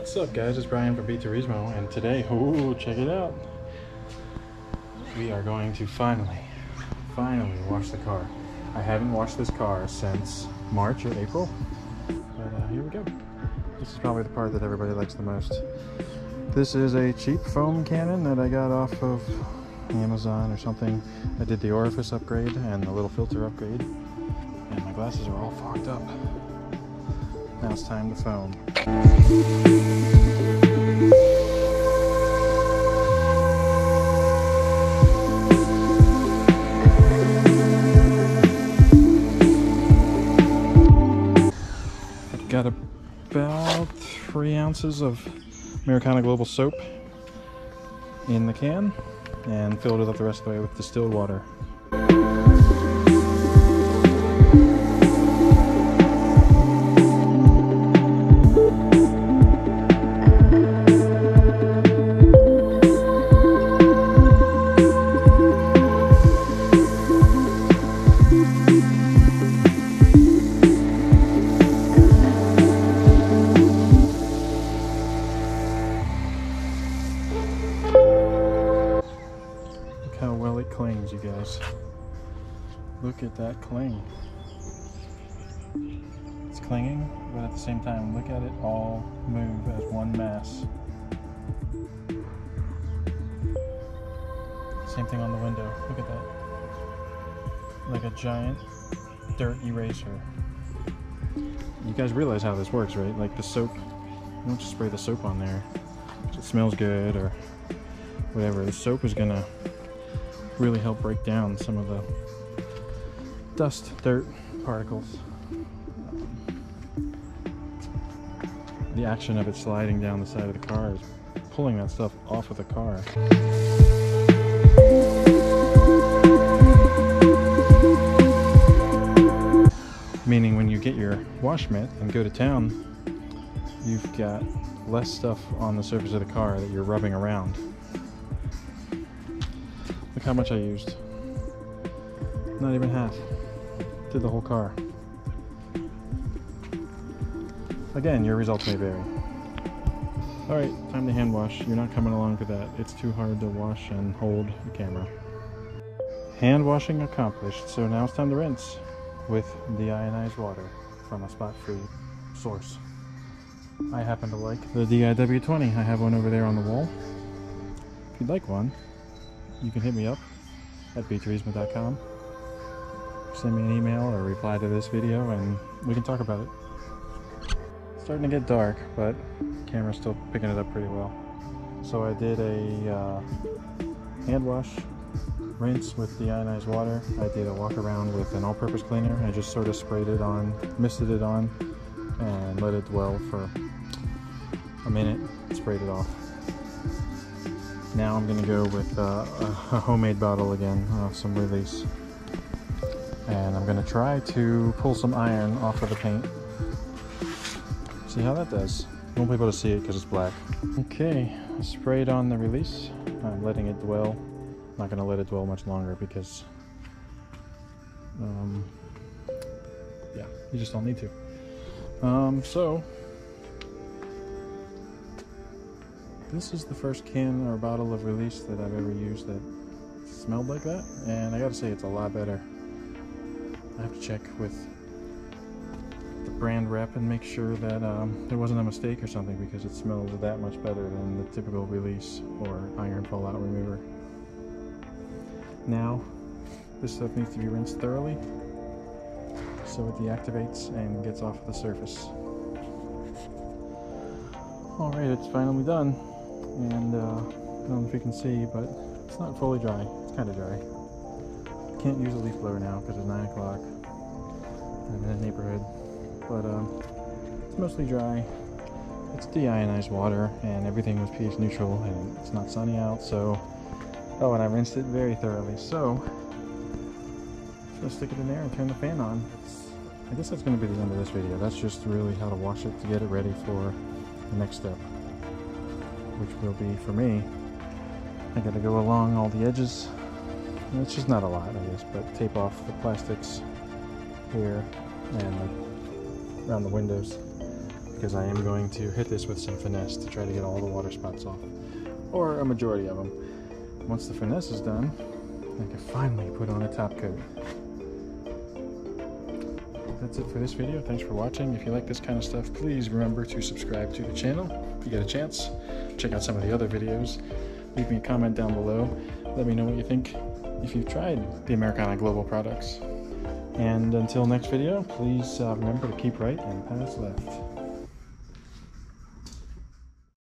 What's up guys, it's Brian from BTurismo and today, oh check it out. We are going to finally, finally wash the car. I haven't washed this car since March or April, but uh, here we go. This is probably the part that everybody likes the most. This is a cheap foam cannon that I got off of Amazon or something. I did the orifice upgrade and the little filter upgrade and my glasses are all fogged up. Now it's time to foam. I've got about three ounces of Americana Global soap in the can and filled it up the rest of the way with distilled water. Clings, you guys. Look at that cling. It's clinging, but at the same time, look at it all move as one mass. Same thing on the window. Look at that. Like a giant dirt eraser. You guys realize how this works, right? Like the soap, you don't just spray the soap on there. It smells good or whatever. The soap is gonna really help break down some of the dust, dirt particles. The action of it sliding down the side of the car is pulling that stuff off of the car. Meaning when you get your wash mitt and go to town, you've got less stuff on the surface of the car that you're rubbing around. Look how much I used. Not even half. Did the whole car. Again, your results may vary. Alright, time to hand wash. You're not coming along for that. It's too hard to wash and hold the camera. Hand washing accomplished, so now it's time to rinse with deionized water from a spot-free source. I happen to like the DIW20. I have one over there on the wall. If you'd like one, you can hit me up at bturismo.com. Send me an email or reply to this video and we can talk about it. It's starting to get dark, but camera's still picking it up pretty well. So I did a uh, hand wash, rinse with deionized water. I did a walk around with an all-purpose cleaner. I just sort of sprayed it on, misted it on, and let it dwell for a minute, sprayed it off. Now I'm gonna go with uh, a homemade bottle again, uh, some release. And I'm gonna try to pull some iron off of the paint. See how that does. Won't be able to see it because it's black. Okay, I sprayed on the release. I'm letting it dwell. Not gonna let it dwell much longer because, um, yeah, you just don't need to. Um, so this is the first can or bottle of release that I've ever used that smelled like that, and I gotta say it's a lot better. I have to check with the brand rep and make sure that um, there wasn't a mistake or something because it smells that much better than the typical release or iron fallout remover. Now, this stuff needs to be rinsed thoroughly so it deactivates and gets off the surface. Alright, it's finally done. And uh, I don't know if you can see, but it's not fully dry. It's kind of dry. Can't use a leaf blower now because it's 9 o'clock. I'm in a neighborhood. But um, it's mostly dry. It's deionized water and everything was pH neutral and it's not sunny out, so... Oh, and I rinsed it very thoroughly, so... Just stick it in there and turn the fan on. I guess that's going to be the end of this video. That's just really how to wash it to get it ready for the next step. Which will be, for me, I got to go along all the edges. It's just not a lot, I guess, but tape off the plastics here and around the windows. because I am going to hit this with some finesse to try to get all the water spots off, or a majority of them. Once the finesse is done, I can finally put on a top coat. That's it for this video. Thanks for watching. If you like this kind of stuff, please remember to subscribe to the channel. If you get a chance, check out some of the other videos. Leave me a comment down below. Let me know what you think if you've tried the Americana Global products. And until next video, please uh, remember to keep right and pass left.